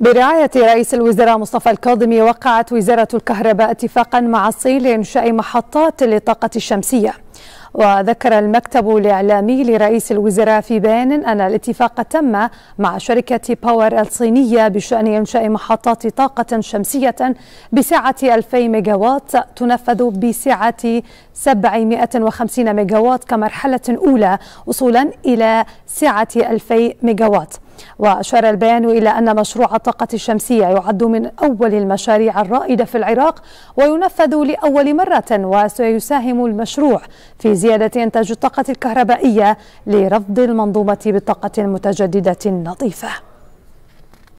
برعاية رئيس الوزراء مصطفى الكاظمي وقعت وزارة الكهرباء اتفاقا مع الصين لإنشاء محطات للطاقة الشمسية. وذكر المكتب الإعلامي لرئيس الوزراء في بيان أن الاتفاق تم مع شركة باور الصينية بشأن إنشاء محطات طاقة شمسية بسعة 2000 ميجاوات تنفذ بسعة 750 ميجاوات كمرحلة أولى وصولا إلى سعة 2000 ميجاوات. وأشار البيان إلى أن مشروع الطاقة الشمسية يعد من أول المشاريع الرائدة في العراق وينفذ لأول مرة وسيساهم المشروع في زيادة إنتاج الطاقة الكهربائية لرفض المنظومة بالطاقة المتجددة النظيفة.